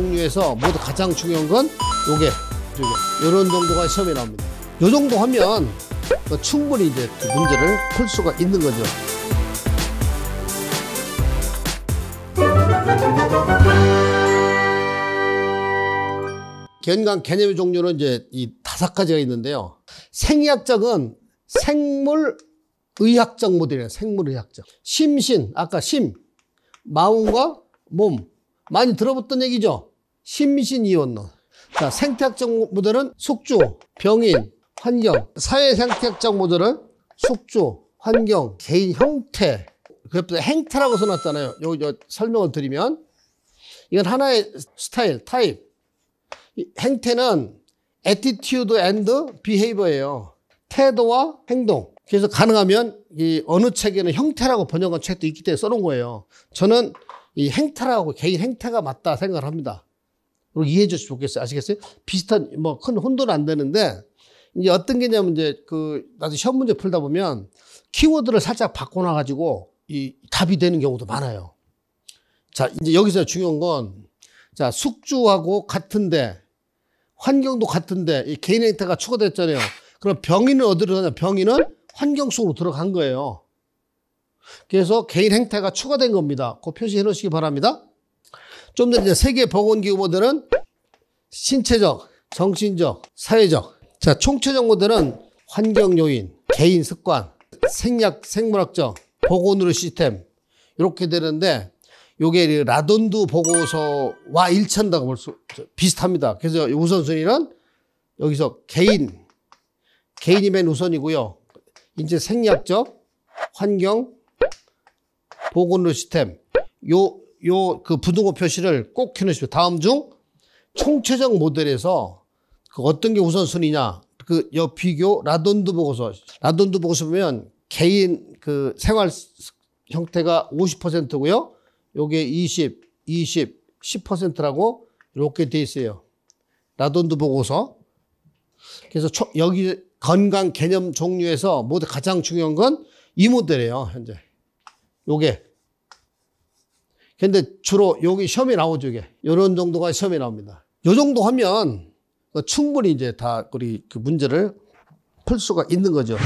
종류에서 모두 가장 중요한 건 요게 요게 요런 정도가 시험에 나옵니다. 요 정도 하면 뭐 충분히 이제 그 문제를 풀 수가 있는 거죠. 견강 개념의 종류는 이제 이 다섯 가지가 있는데요. 생리학적은 생물 의학적 모델이에요. 생물의학적. 심신, 아까 심, 마음과 몸. 많이 들어봤던 얘기죠? 심신이온론. 자, 생태학적 모델은 숙주, 병인, 환경. 사회 생태학적 모델은 숙주, 환경, 개인 형태. 그것도 행태라고 써놨잖아요. 요, 요 설명을 드리면. 이건 하나의 스타일, 타입. 이 행태는 attitude and behavior예요. 태도와 행동. 그래서 가능하면 이 어느 책에는 형태라고 번역한 책도 있기 때문에 써놓은 거예요. 저는 이 행태라고 개인 행태가 맞다 생각을 합니다. 그리고 이해해 주시면 좋겠어요. 아시겠어요? 비슷한 뭐 큰 혼돈은 안 되는데 이제 어떤 게냐면 이제 그 나도 시험 문제 풀다 보면 키워드를 살짝 바꿔놔 가지고 이 답이 되는 경우도 많아요. 자, 이제 여기서 중요한 건 자, 숙주하고 같은데 환경도 같은데 이 개인 행태가 추가됐잖아요. 그럼 병인은 어디로 가냐? 병인은 환경 속으로 들어간 거예요. 그래서 개인 행태가 추가된 겁니다. 그 표시해 놓으시기 바랍니다. 좀 전에 세계 보건 기구 모델은 신체적, 정신적, 사회적. 자, 총체적 모델은 환경 요인, 개인 습관, 생약, 생물학적, 보건의료 시스템 이렇게 되는데 요게 라돈드 보고서와 일치한다고 볼 수 비슷합니다. 그래서 우선순위는 여기서 개인 개인이 맨 우선이고요. 이제 생리학적, 환경, 보건의료 시스템 요 요 그 부등호 표시를 꼭 해놓으십시오. 다음 중 총체적 모델에서 그 어떤 게 우선순위냐 그 여 비교 라돈드 보고서 라돈드 보고서 보면 개인 그 생활 형태가 50%고요. 요게 20, 20, 10%라고 이렇게 돼 있어요. 라돈드 보고서. 그래서 초, 여기 건강 개념 종류에서 모두 가장 중요한 건 이 모델이에요, 현재. 요게. 근데 주로 여기 시험에 나오죠, 이게. 요런 정도가 시험에 나옵니다. 요 정도 하면 충분히 이제 다 우리 그 문제를 풀 수가 있는 거죠.